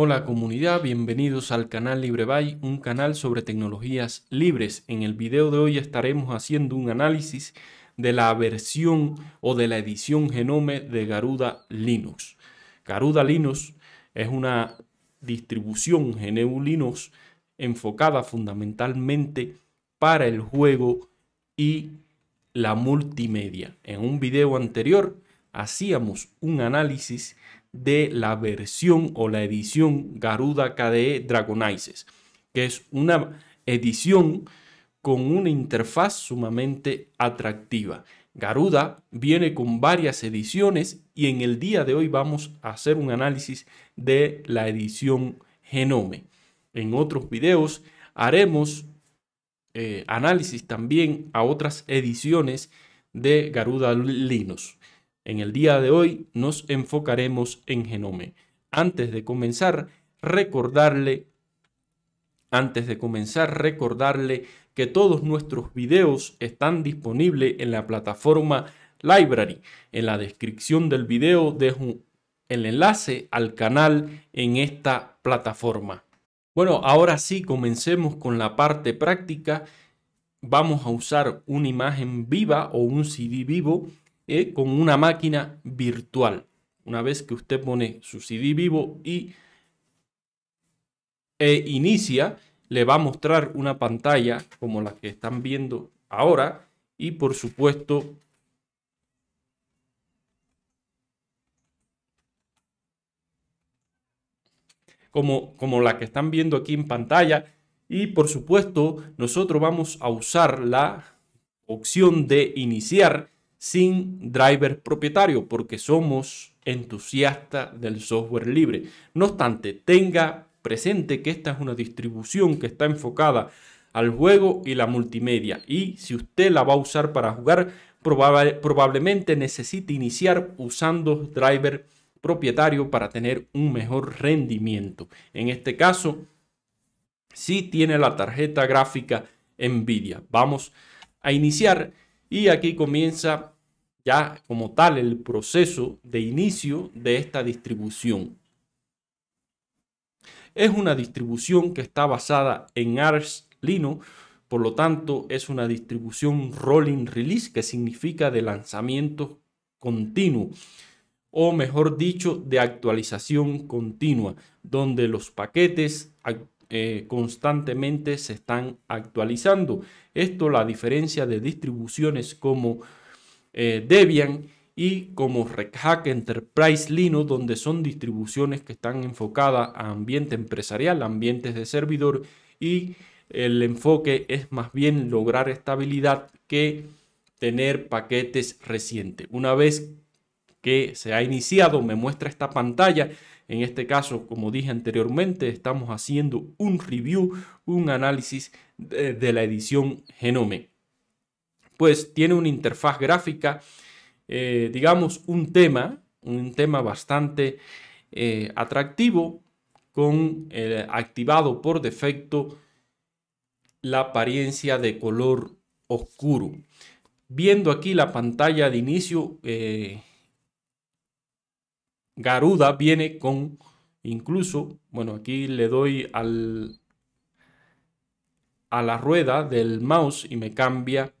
Hola comunidad, bienvenidos al canal LibreBay, un canal sobre tecnologías libres. En el video de hoy estaremos haciendo un análisis de la versión o de la edición Genome de Garuda Linux. Garuda Linux es una distribución GNU Linux enfocada fundamentalmente para el juego y la multimedia. En un video anterior hacíamos un análisis de la versión o la edición Garuda KDE Dragonizes, que es una edición con una interfaz sumamente atractiva. Garuda viene con varias ediciones y en el día de hoy vamos a hacer un análisis de la edición Genome. En otros videos haremos eh, análisis también a otras ediciones de Garuda Linux. En el día de hoy nos enfocaremos en Genome. Antes de comenzar, recordarle antes de comenzar, recordarle que todos nuestros videos están disponibles en la plataforma Library. En la descripción del video dejo el enlace al canal en esta plataforma. Bueno, ahora sí, comencemos con la parte práctica. Vamos a usar una imagen viva o un CD vivo eh, con una máquina virtual. Una vez que usted pone su CD vivo y e inicia, le va a mostrar una pantalla como la que están viendo ahora y por supuesto como, como la que están viendo aquí en pantalla y por supuesto nosotros vamos a usar la opción de iniciar sin driver propietario porque somos entusiastas del software libre. No obstante, tenga presente que esta es una distribución que está enfocada al juego y la multimedia y si usted la va a usar para jugar probablemente necesite iniciar usando driver propietario para tener un mejor rendimiento. En este caso, si tiene la tarjeta gráfica Nvidia. Vamos a iniciar y aquí comienza ya como tal el proceso de inicio de esta distribución. Es una distribución que está basada en Arch Linux, por lo tanto es una distribución rolling release que significa de lanzamiento continuo o mejor dicho de actualización continua, donde los paquetes eh, constantemente se están actualizando. Esto la diferencia de distribuciones como eh, Debian y como Red Hat Enterprise Linux, donde son distribuciones que están enfocadas a ambiente empresarial, ambientes de servidor y el enfoque es más bien lograr estabilidad que tener paquetes recientes. Una vez que se ha iniciado, me muestra esta pantalla en este caso, como dije anteriormente, estamos haciendo un review, un análisis de, la edición Genome. Pues tiene una interfaz gráfica, eh, digamos, un tema, un tema bastante eh, atractivo con eh, activado por defecto la apariencia de color oscuro. Viendo aquí la pantalla de inicio, Garuda viene con incluso, bueno, aquí le doy al, a la rueda del mouse y me cambia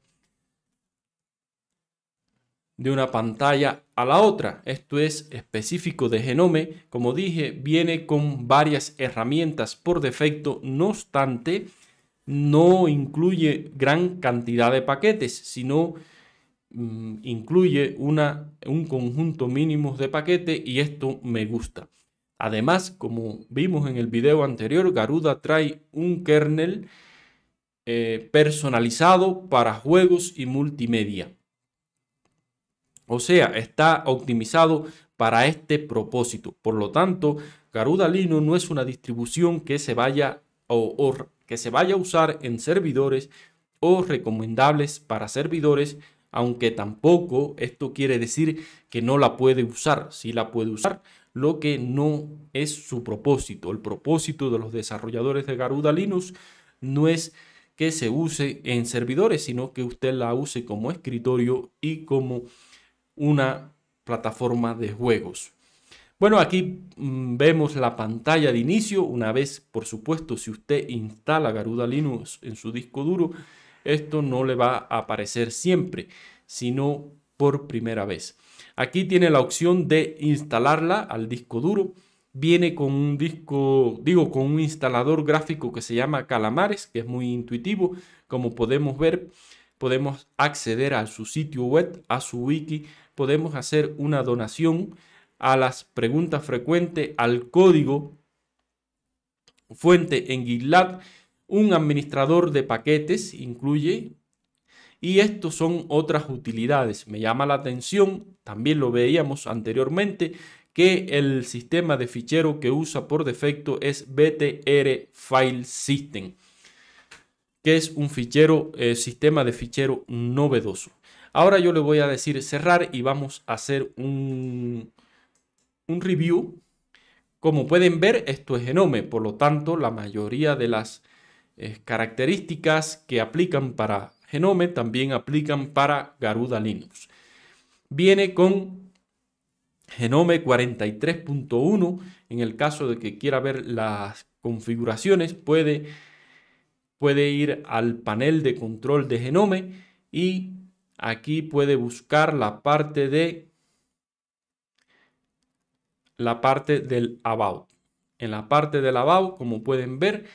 de una pantalla a la otra. Esto es específico de Genome. Como dije, viene con varias herramientas por defecto. No obstante, no incluye gran cantidad de paquetes, sino Mm, incluye una, un conjunto mínimo de paquetes y esto me gusta. Además, como vimos en el video anterior, Garuda trae un kernel eh, personalizado para juegos y multimedia. O sea, está optimizado para este propósito. Por lo tanto, Garuda Linux no es una distribución que se vaya o que se vaya a usar en servidores o recomendables para servidores aunque tampoco esto quiere decir que no la puede usar, sí la puede usar, lo que no es su propósito. El propósito de los desarrolladores de Garuda Linux no es que se use en servidores, sino que usted la use como escritorio y como una plataforma de juegos. Bueno, aquí mm, vemos la pantalla de inicio. Una vez, por supuesto, si usted instala Garuda Linux en su disco duro, esto no le va a aparecer siempre, sino por primera vez. Aquí tiene la opción de instalarla al disco duro. Viene con un disco, digo, con un instalador gráfico que se llama Calamares, que es muy intuitivo. Como podemos ver, podemos acceder a su sitio web, a su wiki, podemos hacer una donación a las preguntas frecuentes, al código fuente en GitLab, un administrador de paquetes incluye y estos son otras utilidades. Me llama la atención, también lo veíamos anteriormente, que el sistema de fichero que usa por defecto es BTR File System, que es un fichero, eh, sistema de fichero novedoso. Ahora yo le voy a decir cerrar y vamos a hacer un, un review. Como pueden ver, esto es Genome, por lo tanto, la mayoría de las eh, características que aplican para Genome también aplican para Garuda Linux. Viene con Genome 43.1. En el caso de que quiera ver las configuraciones, puede, puede ir al panel de control de Genome y aquí puede buscar la parte de la parte del About. En la parte del About, como pueden ver,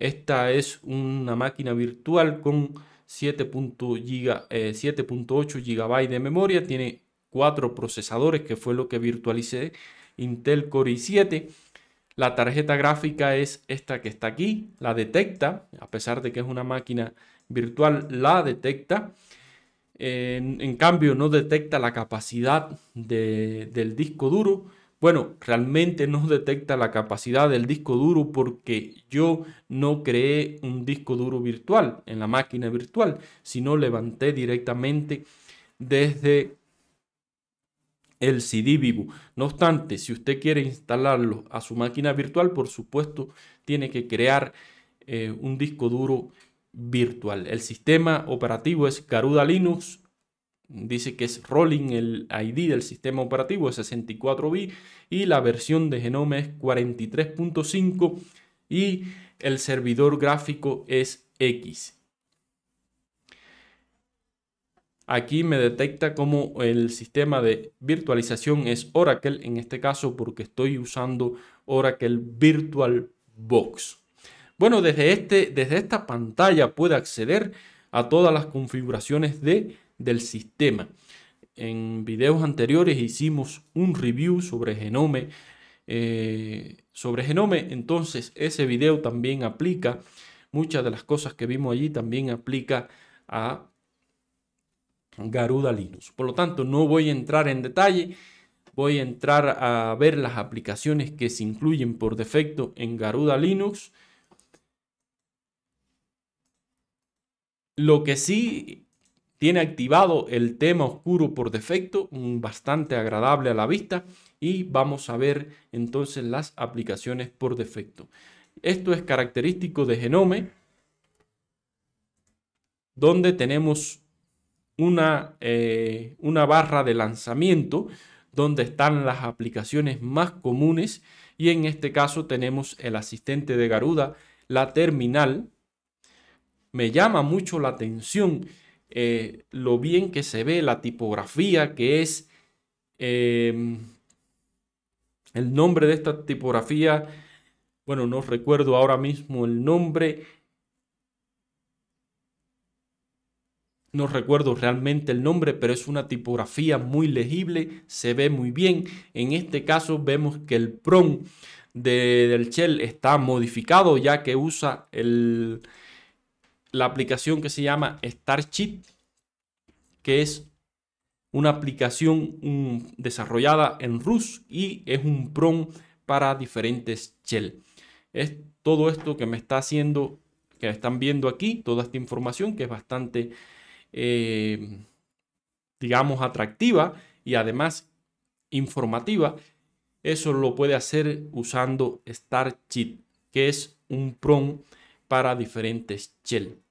esta es una máquina virtual con 7.8 eh, GB de memoria. Tiene cuatro procesadores, que fue lo que virtualicé. Intel Core i7. La tarjeta gráfica es esta que está aquí. La detecta, a pesar de que es una máquina virtual, la detecta. En, cambio, no detecta la capacidad del disco duro bueno, realmente no detecta la capacidad del disco duro porque yo no creé un disco duro virtual en la máquina virtual, sino levanté directamente desde el CD vivo. No obstante, si usted quiere instalarlo a su máquina virtual, por supuesto, tiene que crear eh, un disco duro virtual. El sistema operativo es Garuda Linux dice que es rolling el ID del sistema operativo es 64 bits y la versión de Genome es 43.5 y el servidor gráfico es X. Aquí me detecta como el sistema de virtualización es Oracle, en este caso porque estoy usando Oracle VirtualBox. Bueno, desde, este, desde esta pantalla puede acceder a todas las configuraciones de del sistema. En videos anteriores hicimos un review sobre Genome. Eh, sobre Genome, entonces ese video también aplica, muchas de las cosas que vimos allí también aplica a Garuda Linux. Por lo tanto, no voy a entrar en detalle, voy a entrar a ver las aplicaciones que se incluyen por defecto en Garuda Linux. Lo que sí tiene activado el tema oscuro por defecto, bastante agradable a la vista. Y vamos a ver entonces las aplicaciones por defecto. Esto es característico de Genome, donde tenemos una, eh, una barra de lanzamiento donde están las aplicaciones más comunes y en este caso tenemos el asistente de Garuda, la terminal. Me llama mucho la atención eh, lo bien que se ve la tipografía, que es em, el nombre de esta tipografía. Bueno, no recuerdo ahora mismo el nombre. No recuerdo realmente el nombre, pero es una tipografía muy legible, se ve muy bien. En este caso vemos que el PROM del shell está modificado ya que usa el, la aplicación que se llama StarCheat, que es una aplicación desarrollada en Rust y es un PROM para diferentes shell. Es todo esto que me está haciendo, que están viendo aquí, toda esta información que es bastante, eh, digamos, atractiva y además informativa. Eso lo puede hacer usando StarCheat, que es un PROM para diferentes shell.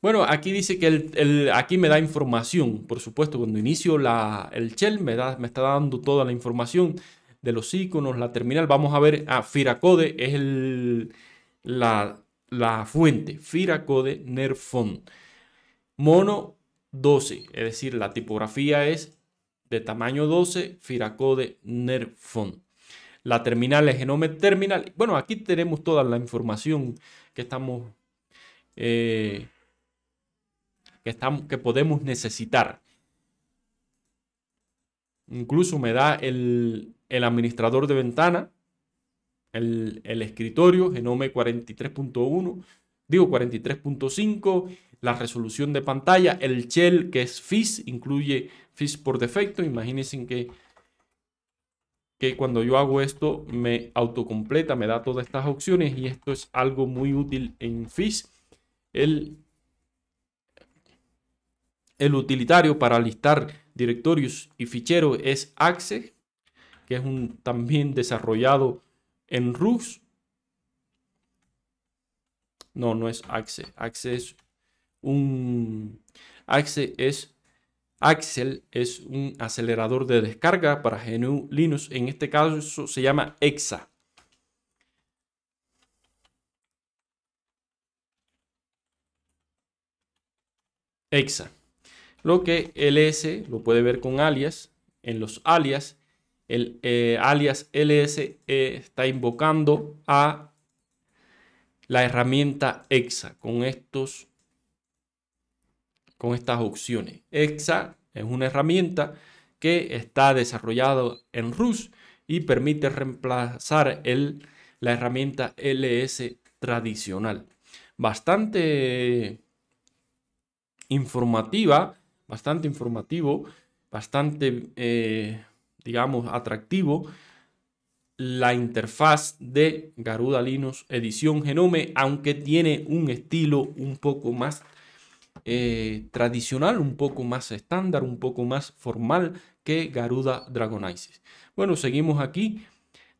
Bueno, aquí dice que el, aquí me da información. Por supuesto, cuando inicio la, el shell me, da, me está dando toda la información de los iconos, la terminal. Vamos a ver, ah, Firacode es la, la fuente. Firacode Nerfont. Mono 12, es decir, la tipografía es de tamaño 12, Firacode Nerfont. La terminal es Genome Terminal. Bueno, aquí tenemos toda la información que estamos, eh, que, estamos que podemos necesitar. Incluso me da el, administrador de ventana, el, el escritorio, Genome 43.1, digo 43.5 la resolución de pantalla, el shell que es FIS, incluye FIS por defecto. Imagínense que, que cuando yo hago esto me autocompleta, me da todas estas opciones y esto es algo muy útil en FIS. El, el utilitario para listar directorios y ficheros es Axe, que es un, también desarrollado en Rux. No, no es Axe. Axe es un Axel es, Axel es un acelerador de descarga para GNU Linux. En este caso se llama EXA. EXA. Lo que ls lo puede ver con alias. En los alias, el eh, alias ls eh, está invocando a la herramienta EXA con estos con estas opciones. EXA es una herramienta que está desarrollada en RUS y permite reemplazar el, la herramienta LS tradicional. Bastante informativa, bastante informativo, bastante, eh, digamos, atractivo la interfaz de Garuda Linux Edición Genome, aunque tiene un estilo un poco más eh, tradicional, un poco más estándar, un poco más formal que Garuda Dragonisis. Bueno, seguimos aquí.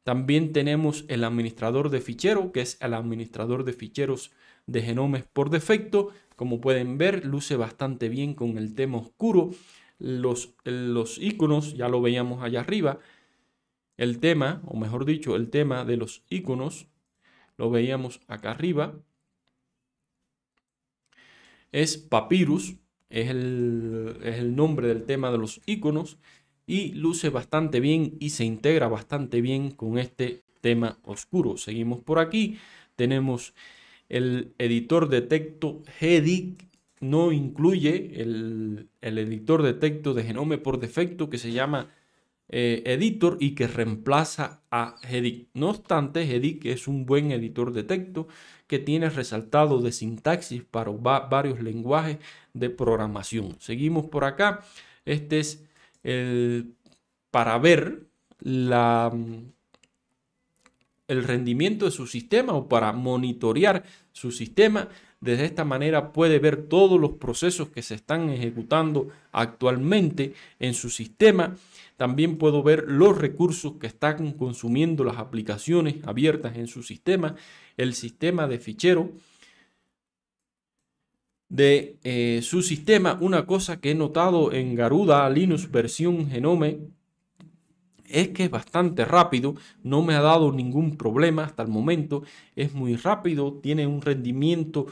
También tenemos el administrador de ficheros, que es el administrador de ficheros de Genomes por defecto. Como pueden ver, luce bastante bien con el tema oscuro. Los, los iconos, ya lo veíamos allá arriba. El tema, o mejor dicho, el tema de los iconos, lo veíamos acá arriba es Papyrus, es el, nombre del tema de los iconos y luce bastante bien y se integra bastante bien con este tema oscuro. Seguimos por aquí, tenemos el editor de texto GEDIC, no incluye el, el editor de texto de Genome por defecto que se llama eh, editor y que reemplaza a Hedic. No obstante, Hedic es un buen editor de texto que tiene resaltado de sintaxis para varios lenguajes de programación. Seguimos por acá. Este es para ver el rendimiento de su sistema o para monitorear su sistema. De esta manera puede ver todos los procesos que se están ejecutando actualmente en su sistema también puedo ver los recursos que están consumiendo las aplicaciones abiertas en su sistema, el sistema de fichero de eh, su sistema. Una cosa que he notado en Garuda Linux versión Genome es que es bastante rápido, no me ha dado ningún problema hasta el momento, es muy rápido, tiene un rendimiento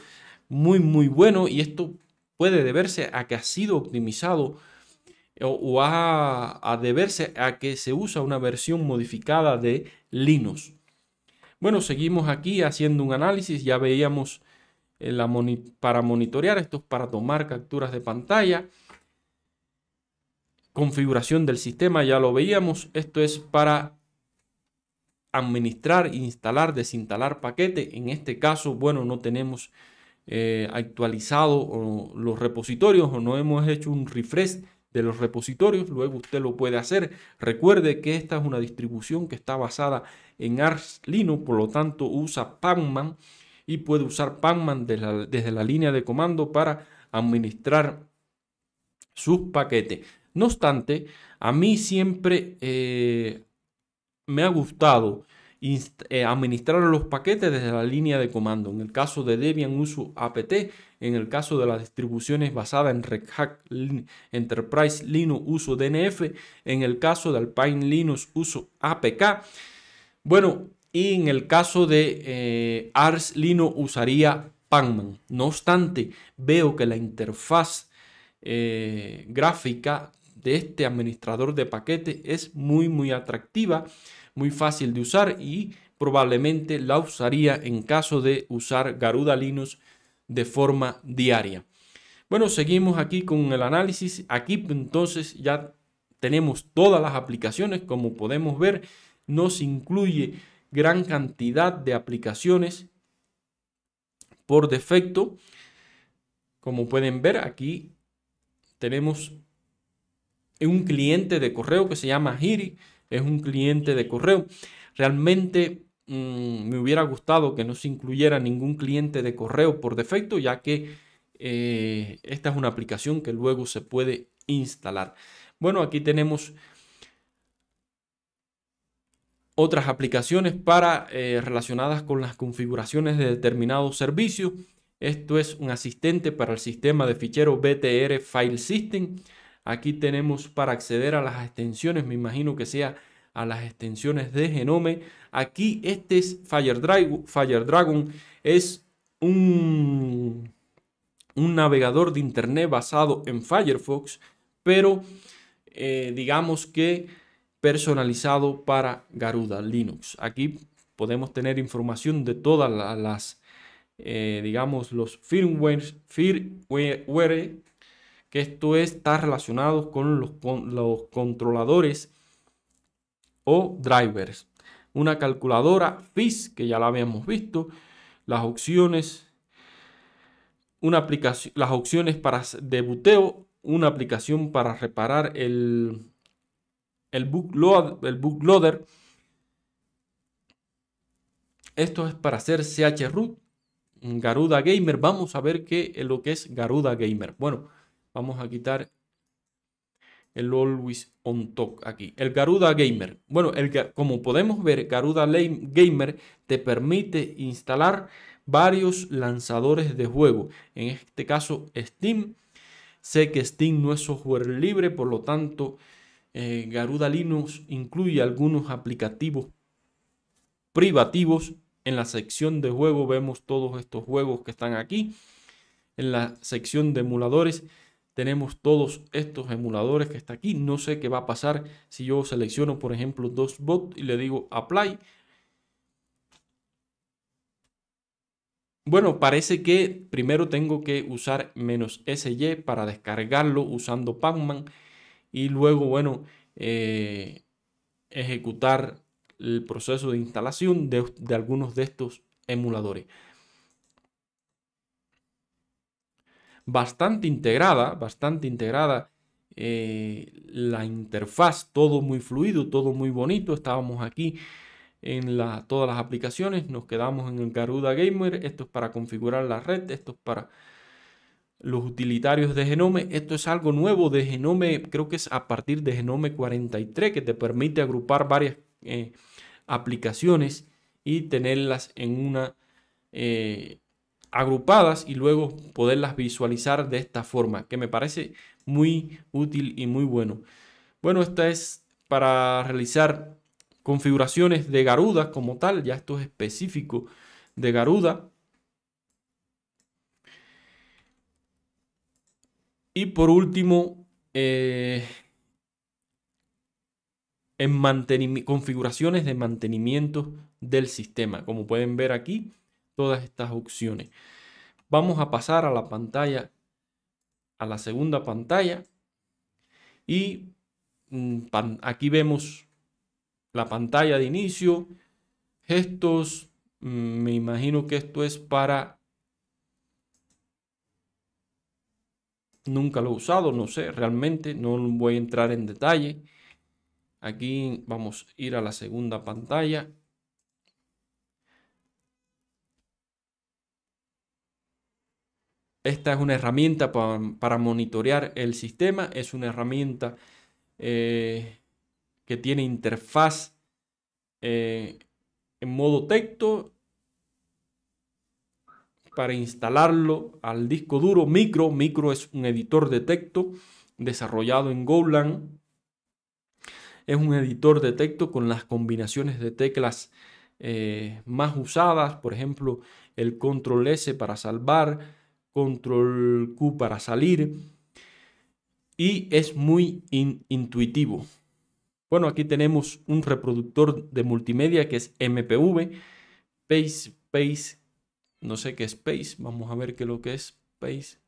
muy muy bueno y esto puede deberse a que ha sido optimizado o, a, deberse a que se usa una versión modificada de Linux. Bueno, seguimos aquí haciendo un análisis. Ya veíamos eh, la para monitorear, esto es para tomar capturas de pantalla. Configuración del sistema, ya lo veíamos. Esto es para administrar, instalar, desinstalar paquete. En este caso, bueno, no tenemos eh, actualizado los repositorios o no hemos hecho un refresh de los repositorios, luego usted lo puede hacer. Recuerde que esta es una distribución que está basada en Arch Linux, por lo tanto usa Pacman y puede usar Pacman desde la, línea de comando para administrar sus paquetes. No obstante, a mí siempre eh, me ha gustado eh, administrar los paquetes desde la línea de comando. En el caso de Debian uso apt, en el caso de las distribuciones basadas en Red Hat Enterprise Linux uso DNF, en el caso de Alpine Linux uso APK. Bueno, y en el caso de eh, Ars Linux usaría Pacman. No obstante, veo que la interfaz eh, gráfica de este administrador de paquetes es muy muy atractiva muy fácil de usar y probablemente la usaría en caso de usar Garuda Linux de forma diaria. Bueno, seguimos aquí con el análisis. Aquí entonces ya tenemos todas las aplicaciones. Como podemos ver, nos incluye gran cantidad de aplicaciones por defecto. Como pueden ver, aquí tenemos un cliente de correo que se llama Hiri es un cliente de correo. Realmente mm, me hubiera gustado que no se incluyera ningún cliente de correo por defecto, ya que eh, esta es una aplicación que luego se puede instalar. Bueno, aquí tenemos otras aplicaciones para eh, relacionadas con las configuraciones de determinados servicios. Esto es un asistente para el sistema de ficheros BTR File System. Aquí tenemos para acceder a las extensiones, me imagino que sea a las extensiones de Genome. Aquí este es Fire, Dragon, es un, navegador de internet basado en Firefox, pero eh, digamos que personalizado para Garuda Linux. Aquí podemos tener información de todas las, eh, digamos, los firmware esto está relacionado con los, los controladores o drivers. Una calculadora FIS, que ya la habíamos visto, las opciones, una aplicación, las opciones para debuteo, una aplicación para reparar el, el, bootloader, el. Esto es para hacer chroot, Garuda Gamer. Vamos a ver qué es lo que es Garuda Gamer. Bueno, Vamos a quitar el Always on Top aquí. El Garuda Gamer. Bueno, el, como podemos ver, Garuda Gamer te permite instalar varios lanzadores de juego. En este caso, Steam. Sé que Steam no es software libre, por lo tanto, eh, Garuda Linux incluye algunos aplicativos privativos. En la sección de juego vemos todos estos juegos que están aquí. En la sección de emuladores tenemos todos estos emuladores que está aquí. No sé qué va a pasar si yo selecciono, por ejemplo, dos bot y le digo apply. Bueno, parece que primero tengo que usar menos SY para descargarlo usando Pacman y luego, bueno, eh, ejecutar el proceso de instalación de algunos de estos emuladores. Bastante integrada, bastante integrada. Eh, la interfaz, todo muy fluido, todo muy bonito. Estábamos aquí en todas las aplicaciones, nos quedamos en el Garuda Gamer. Esto es para configurar la red, esto es para los utilitarios de Genome. Esto es algo nuevo de Genome, creo que es a partir de Genome 43 que te permite agrupar varias eh, aplicaciones y tenerlas en una eh, agrupadas y luego poderlas visualizar de esta forma, que me parece muy útil y muy bueno. Bueno, esta es para realizar configuraciones de Garuda como tal, ya esto es específico de Garuda. Y por último, eh, en configuraciones de mantenimiento del sistema. Como pueden ver aquí, todas estas opciones. Vamos a pasar a la pantalla, a la segunda pantalla. Y mm, aquí vemos la pantalla de inicio, gestos. Mm, me imagino que esto es para... Nunca lo he usado, no sé, realmente no voy a entrar en detalle. Aquí vamos a ir a la segunda pantalla Esta es una herramienta para, monitorear el sistema. Es una herramienta eh, que tiene interfaz eh, en modo texto para instalarlo al disco duro. Micro, Micro es un editor de texto desarrollado en Golang. Es un editor de texto con las combinaciones de teclas eh, más usadas, por ejemplo, el control S para salvar, control Q para salir y es muy intuitivo. Bueno, aquí tenemos un reproductor de multimedia que es MPV, Pace, Pace, no sé qué es Pace, vamos a ver qué es lo que es Pace.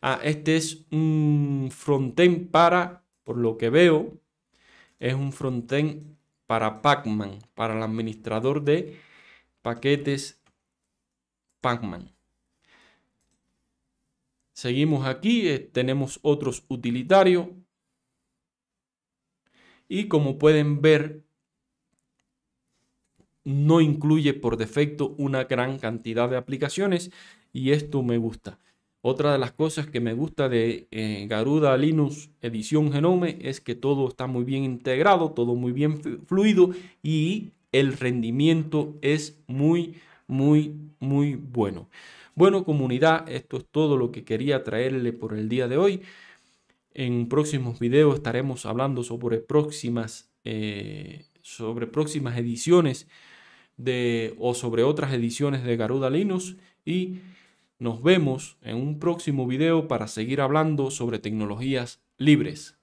Ah, este es un frontend para, por lo que veo, es un frontend para Pacman, para el administrador de paquetes Pacman. Seguimos aquí, eh, tenemos otros utilitarios. Y como pueden ver, no incluye por defecto una gran cantidad de aplicaciones y esto me gusta. Otra de las cosas que me gusta de eh, Garuda Linux Edición Genome es que todo está muy bien integrado, todo muy bien fluido y el rendimiento es muy, muy, muy bueno. Bueno, comunidad, esto es todo lo que quería traerle por el día de hoy. En próximos videos estaremos hablando sobre próximas, eh, sobre próximas ediciones de, o sobre otras ediciones de Garuda Linux y nos vemos en un próximo video para seguir hablando sobre tecnologías libres.